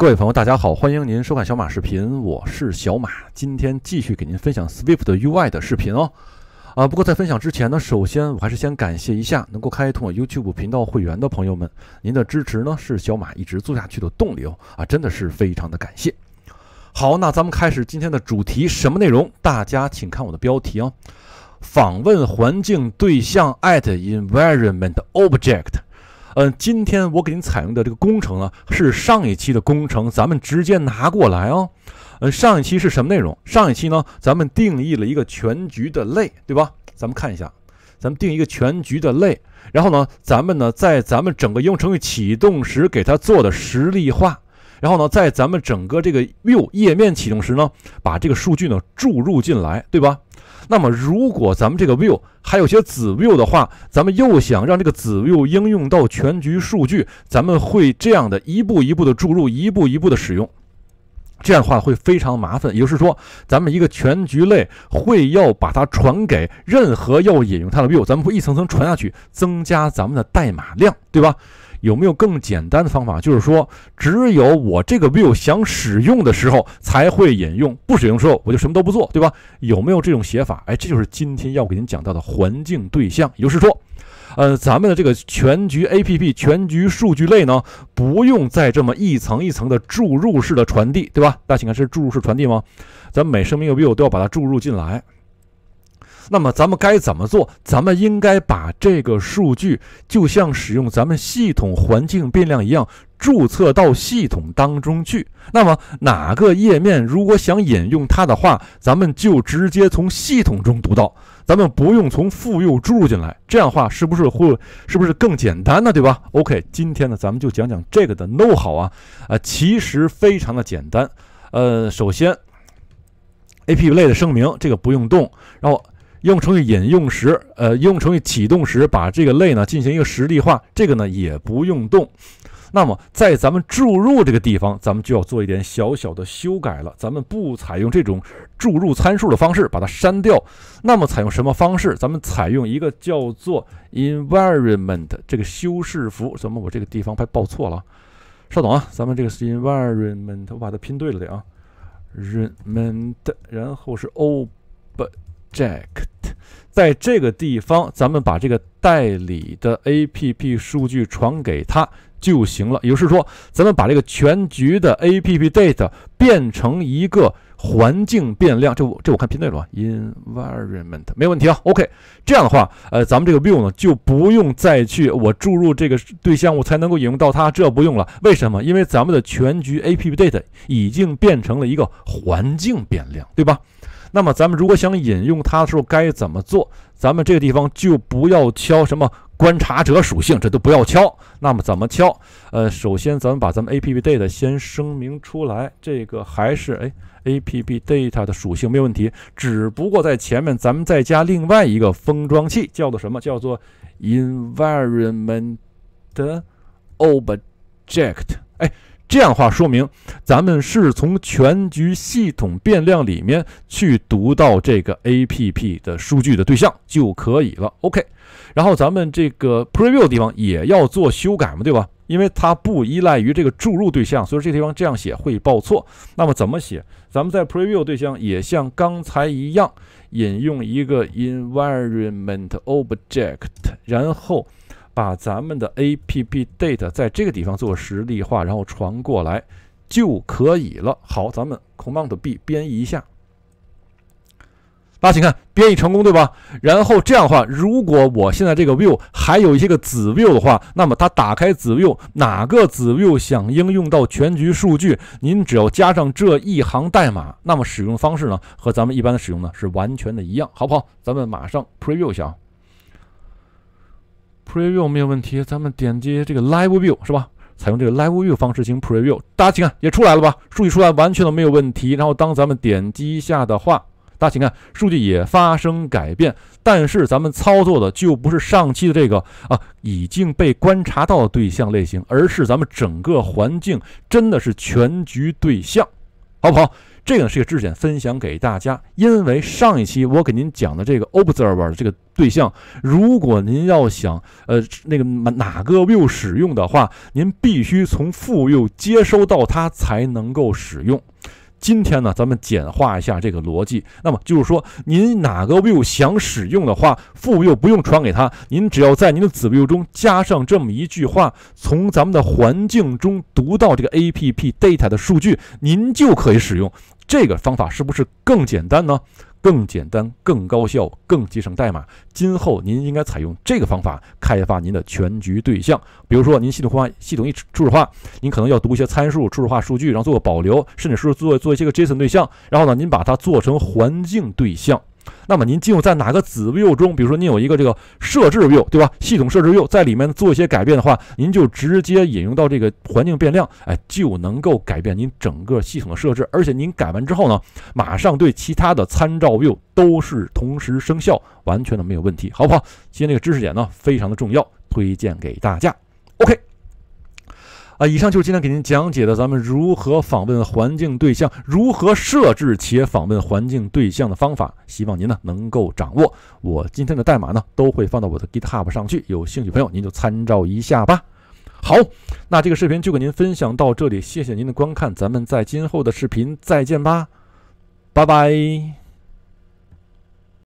各位朋友，大家好，欢迎您收看小马视频，我是小马，今天继续给您分享 Swift UI 的视频哦。啊，不过在分享之前呢，首先我还是先感谢一下能够开通我 YouTube 频道会员的朋友们，您的支持呢是小马一直做下去的动力哦。啊，真的是非常的感谢。好，那咱们开始今天的主题，什么内容？大家请看我的标题哦，访问环境对象 at environment object。嗯，今天我给您采用的这个工程呢，是上一期的工程，咱们直接拿过来哦。嗯，上一期是什么内容？上一期呢，咱们定义了一个全局的类，对吧？咱们看一下，咱们定一个全局的类，然后呢，咱们呢在咱们整个应用程序启动时给它做的实例化，然后呢，在咱们整个这个 View 页面启动时呢，把这个数据呢注入进来，对吧？那么，如果咱们这个 view 还有些子 view 的话，咱们又想让这个子 view 应用到全局数据，咱们会这样的一步一步的注入，一步一步的使用，这样的话会非常麻烦。也就是说，咱们一个全局类会要把它传给任何要引用它的 view，咱们会一层层传下去，增加咱们的代码量，对吧？有没有更简单的方法？就是说，只有我这个 view 想使用的时候才会引用，不使用的时候我就什么都不做，对吧？有没有这种写法？哎，这就是今天要给您讲到的环境对象。也就是说，呃，咱们的这个全局 APP 全局数据类呢，不用再这么一层一层的注入式的传递，对吧？大家请看，是注入式传递吗？咱们每声明一个 view 都要把它注入进来。那么咱们该怎么做？咱们应该把这个数据，就像使用咱们系统环境变量一样，注册到系统当中去。那么哪个页面如果想引用它的话，咱们就直接从系统中读到，咱们不用从复又注入进来。这样的话是不是会是不是更简单呢？对吧？OK，今天呢咱们就讲讲这个的 No 好啊，啊，其实非常的简单。呃，首先，APP 类的声明这个不用动，然后。用程序引用时，呃，用程序启动时，把这个类呢进行一个实例化，这个呢也不用动。那么在咱们注入这个地方，咱们就要做一点小小的修改了。咱们不采用这种注入参数的方式，把它删掉。那么采用什么方式？咱们采用一个叫做 environment 这个修饰符。怎么我这个地方还报错了？稍等啊，咱们这个是 environment，我把它拼对了的啊，environment，然后是 object，在这个地方，咱们把这个代理的 APP 数据传给他就行了。也就是说，咱们把这个全局的 APP data 变成一个环境变量。这我这我看拼对了吧？Environment 没问题啊。OK，这样的话，呃，咱们这个 view 呢就不用再去我注入这个对象，我才能够引用到它。这不用了，为什么？因为咱们的全局 APP data 已经变成了一个环境变量，对吧？那么咱们如果想引用它的时候该怎么做？咱们这个地方就不要敲什么观察者属性，这都不要敲。那么怎么敲？呃，首先咱们把咱们 app data 先声明出来，这个还是哎 app data 的属性没有问题，只不过在前面咱们再加另外一个封装器，叫做什么？叫做 environment object。哎。这样话说明，咱们是从全局系统变量里面去读到这个 APP 的数据的对象就可以了。OK，然后咱们这个 Preview 地方也要做修改嘛，对吧？因为它不依赖于这个注入对象，所以这地方这样写会报错。那么怎么写？咱们在 Preview 对象也像刚才一样，引用一个 Environment Object，然后。把咱们的 app data 在这个地方做实例化，然后传过来就可以了。好，咱们 Command B 编译一下。大家请看，编译成功，对吧？然后这样的话，如果我现在这个 view 还有一些个子 view 的话，那么它打开子 view，哪个子 view 想应用到全局数据，您只要加上这一行代码，那么使用方式呢，和咱们一般的使用呢是完全的一样，好不好？咱们马上 preview 一下。Preview 没有问题，咱们点击这个 Live View 是吧？采用这个 Live View 方式进行 Preview，大家请看也出来了吧？数据出来完全都没有问题。然后当咱们点击一下的话，大家请看数据也发生改变，但是咱们操作的就不是上期的这个啊已经被观察到的对象类型，而是咱们整个环境真的是全局对象。好不好？这个是一个知识点，分享给大家。因为上一期我给您讲的这个 observer 这个对象，如果您要想呃那个哪个 view 使用的话，您必须从负 view 接收到它才能够使用。今天呢，咱们简化一下这个逻辑。那么就是说，您哪个 view 想使用的话，副 view 不用传给他，您只要在您的子 view 中加上这么一句话，从咱们的环境中读到这个 app data 的数据，您就可以使用。这个方法是不是更简单呢？更简单、更高效、更节省代码。今后您应该采用这个方法开发您的全局对象。比如说，您系统化、系统一初始化，您可能要读一些参数、初始化数据，然后做个保留，甚至是做做一些个 JSON 对象，然后呢，您把它做成环境对象。那么您进入在哪个子 view 中，比如说您有一个这个设置 view，对吧？系统设置 view 在里面做一些改变的话，您就直接引用到这个环境变量，哎，就能够改变您整个系统的设置。而且您改完之后呢，马上对其他的参照 view 都是同时生效，完全的没有问题，好不好？今天这个知识点呢，非常的重要，推荐给大家。OK。啊，以上就是今天给您讲解的，咱们如何访问环境对象，如何设置且访问环境对象的方法，希望您呢能够掌握。我今天的代码呢都会放到我的 GitHub 上去，有兴趣朋友您就参照一下吧。好，那这个视频就给您分享到这里，谢谢您的观看，咱们在今后的视频再见吧，拜拜。